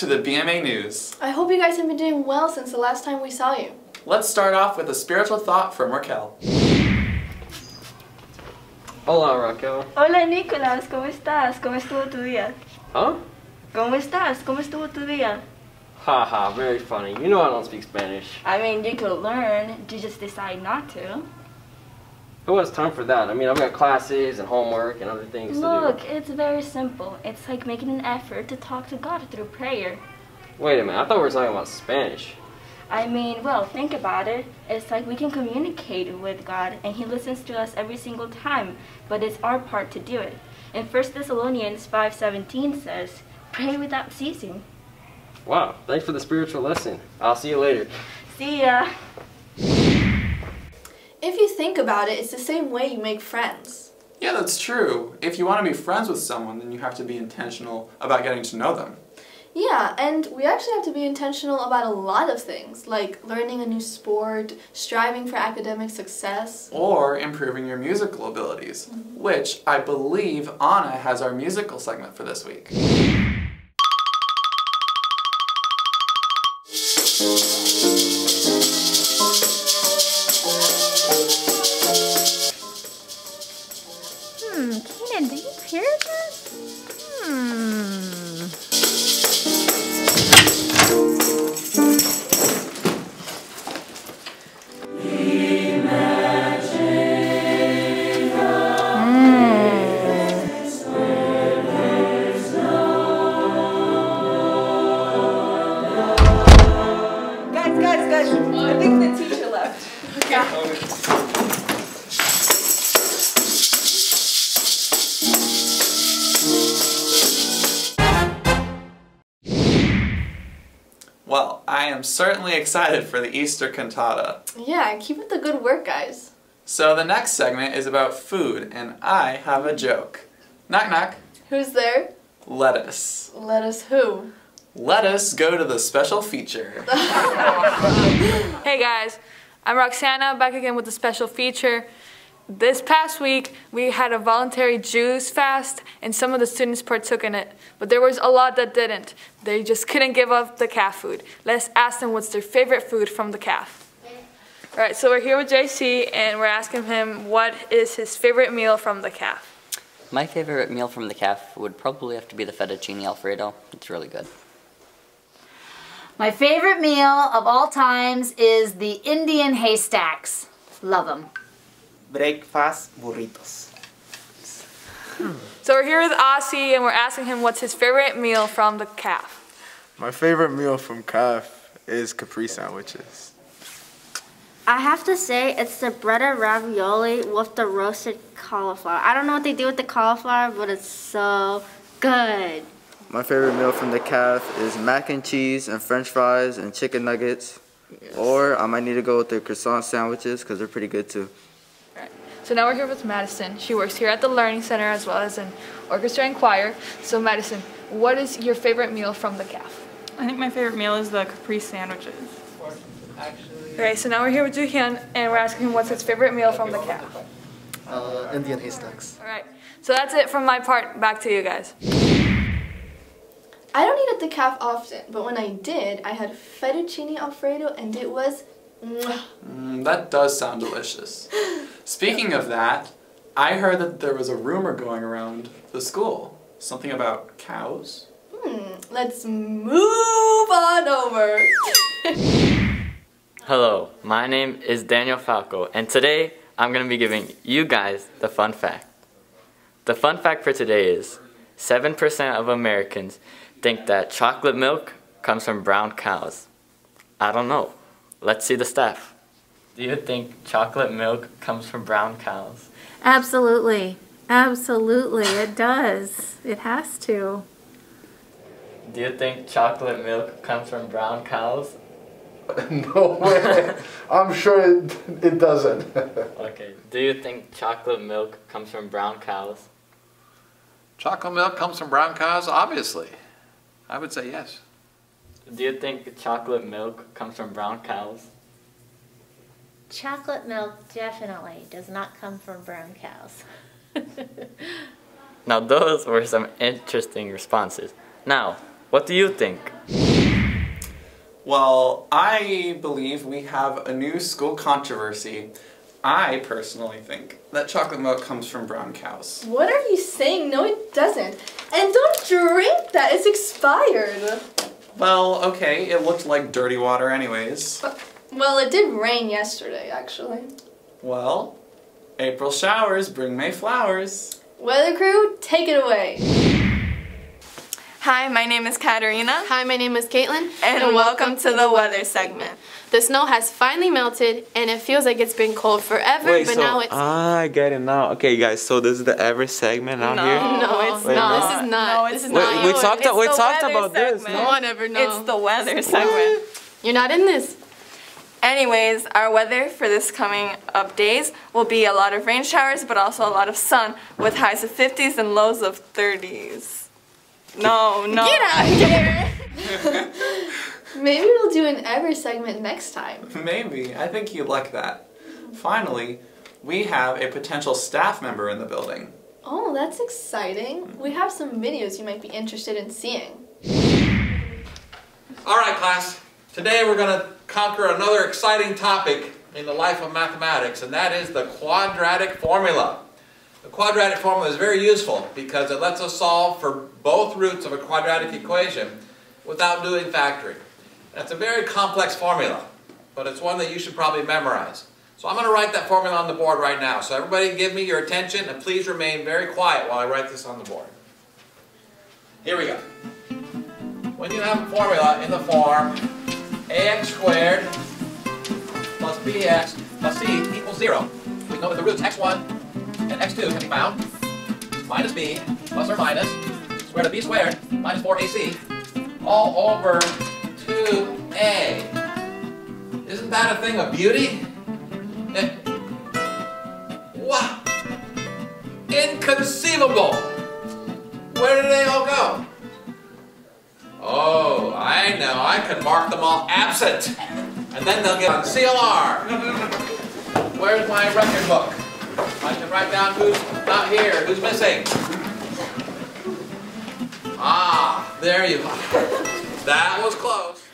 Welcome back to the BMA News. I hope you guys have been doing well since the last time we saw you. Let's start off with a spiritual thought from Raquel. Hola, Raquel. Hola Nicolás, ¿cómo estás? ¿Cómo estuvo tu día? Huh? ¿Cómo estás? ¿Cómo estuvo tu día? Ha ha, very funny. You know I don't speak Spanish. I mean, you could learn, you just decide not to. Who has time for that? I mean, I've got classes and homework and other things Look, to do. Look, it's very simple. It's like making an effort to talk to God through prayer. Wait a minute, I thought we were talking about Spanish. I mean, well, think about it. It's like we can communicate with God and He listens to us every single time, but it's our part to do it. In 1 Thessalonians 5:17 says, "Pray without ceasing." Wow, thanks for the spiritual lesson. I'll see you later. See ya. If you think about it, it's the same way you make friends. Yeah, that's true. If you want to be friends with someone, then you have to be intentional about getting to know them. Yeah, and we actually have to be intentional about a lot of things, like learning a new sport, striving for academic success. Or improving your musical abilities, mm-hmm. which I believe Anna has our musical segment for this week. Well, I am certainly excited for the Easter cantata. Yeah, keep up the good work, guys. So the next segment is about food, and I have a joke. Knock knock. Who's there? Lettuce. Lettuce who? Let us go to the special feature. Hey guys, I'm Roxana back again with a special feature. This past week we had a voluntary juice fast and some of the students partook in it, but there was a lot that didn't. They just couldn't give up the caf food. Let's ask them what's their favorite food from the caf. Alright, so we're here with JC and we're asking him what is his favorite meal from the caf. My favorite meal from the caf would probably have to be the fettuccine alfredo. It's really good. My favorite meal of all times is the Indian haystacks. Love them. Breakfast burritos. So we're here with Aussie and we're asking him what's his favorite meal from the caf. My favorite meal from CAF is Capri sandwiches. I have to say it's the breaded ravioli with the roasted cauliflower. I don't know what they do with the cauliflower, but it's so good. My favorite meal from the caf is mac and cheese and french fries and chicken nuggets. Or I might need to go with the croissant sandwiches because they're pretty good too. So now we're here with Madison. She works here at the Learning Center as well as in orchestra and choir. So Madison, what is your favorite meal from the caf? I think my favorite meal is the Capri sandwiches. Okay, so now we're here with Juhyun and we're asking him what's his favorite meal from the caf. Uh, Indian haystacks. All right, so that's it from my part. Back to you guys. I don't eat at the caf often, but when I did, I had fettuccine alfredo and it was mwah. Mm, that does sound delicious. Speaking of that, I heard that there was a rumor going around the school. Something about cows? Hmm, let's move on over. Hello, my name is Daniel Falco, and today I'm going to be giving you guys the fun fact. The fun fact for today is 7% of Americans think that chocolate milk comes from brown cows. I don't know. Let's see the staff. Do you think chocolate milk comes from brown cows? Absolutely. Absolutely. It does. It has to. Do you think chocolate milk comes from brown cows? no way. I'm sure it, it doesn't. Okay. Do you think chocolate milk comes from brown cows? Chocolate milk comes from brown cows? Obviously. I would say yes. Do you think chocolate milk comes from brown cows? Chocolate milk definitely does not come from brown cows. Now those were some interesting responses. Now, What do you think? Well, I believe we have a new school controversy. I personally think that chocolate milk comes from brown cows. What are you saying? No, it doesn't. And don't drink that. It's expired. Well, okay, it looked like dirty water anyways. Well, it did rain yesterday, actually. Well, April showers bring May flowers. Weather crew, take it away. Hi, my name is Katerina. Hi, my name is Caitlin. And, welcome, to the weather segment. The snow has finally melted and it feels like it's been cold forever, Wait, but so now it's. ah, I get it now. Okay, guys, so this is the ever segment out no, here. no, it's Wait, not. no. This is not. No, this is Wait, not. we talked. It's we the talked weather about this. No one ever knows. It's the weather segment. You're not in this. Anyways, our weather for this coming up days will be a lot of rain showers, but also a lot of sun with highs of 50s and lows of 30s. No, no. Get out of here! Maybe we'll do an ever segment next time. Maybe. I think you'd like that. Finally, we have a potential staff member in the building. Oh, that's exciting. We have some videos you might be interested in seeing. All right, class. Today we're going to conquer another exciting topic in the life of mathematics, and that is the quadratic formula. The quadratic formula is very useful because it lets us solve for both roots of a quadratic equation without doing factoring. That's a very complex formula, but it's one that you should probably memorize. So I'm going to write that formula on the board right now. So everybody give me your attention and please remain very quiet while I write this on the board. Here we go. When you have a formula in the form ax squared plus bx plus c equals 0, we know that the roots x1 and x2 can be found. Minus b plus or minus square root of b squared minus 4ac all over 2a. Isn't that a thing of beauty? Eh. Wow! Inconceivable! Where did they all go? Oh, I know. I can mark them all absent. And then they'll get on CLR. Where's my record book? I can write down who's not here, who's missing. Ah, there you are. That was close.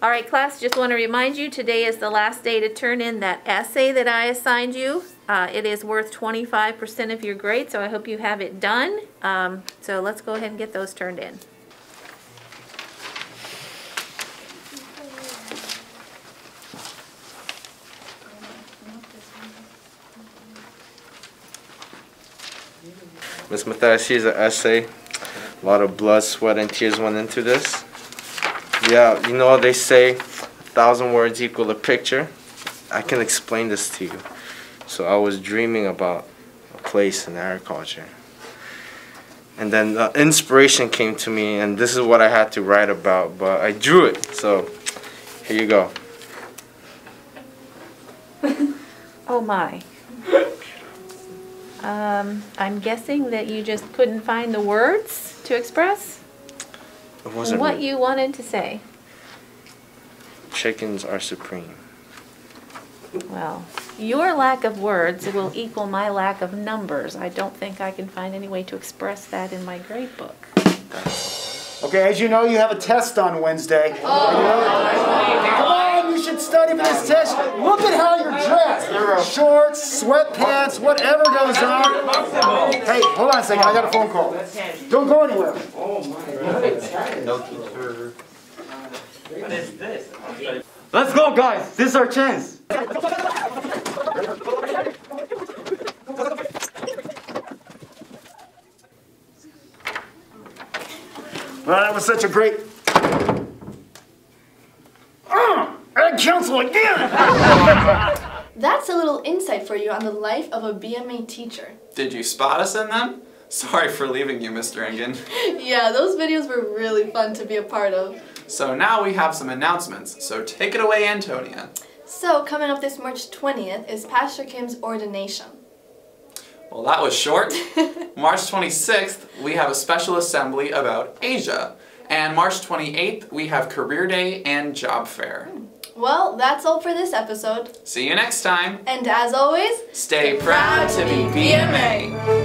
All right, class, just want to remind you, today is the last day to turn in that essay that I assigned you. Uh, it is worth 25% of your grade, so I hope you have it done. Um, so let's go ahead and get those turned in. Miss Matthias, here's an essay. A lot of blood, sweat, and tears went into this. Yeah, you know they say a thousand words equal a picture. I can explain this to you. So I was dreaming about a place in agriculture. And then the inspiration came to me, and this is what I had to write about, but I drew it. So here you go. Oh my. Um, I'm guessing that you just couldn't find the words to express It wasn't what you wanted to say. Chickens are supreme. Well, your lack of words will equal my lack of numbers. I don't think I can find any way to express that in my grade book. Okay, as you know, you have a test on Wednesday. Come on, you should study for this test. Look at how you're dressed. Shorts, sweatpants, whatever goes on. Hey, hold on a second. I got a phone call. Don't go anywhere. What is this? Let's go, guys. This is our chance. Well, that was such a great. Uh, Ed Council again! That's a little insight for you on the life of a BMA teacher. Did you spot us in them? Sorry for leaving you, Mr. Engen. yeah, those videos were really fun to be a part of. So now we have some announcements, so take it away, Antonia. So, coming up this March 20th is Pastor Kim's ordination. Well, that was short. March 26th, we have a special assembly about Asia. And March 28th, we have Career Day and Job Fair. Hmm. Well, that's all for this episode. See you next time. And as always, Stay proud to be BMA.